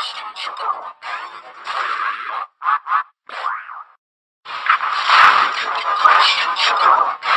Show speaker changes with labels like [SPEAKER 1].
[SPEAKER 1] Questions about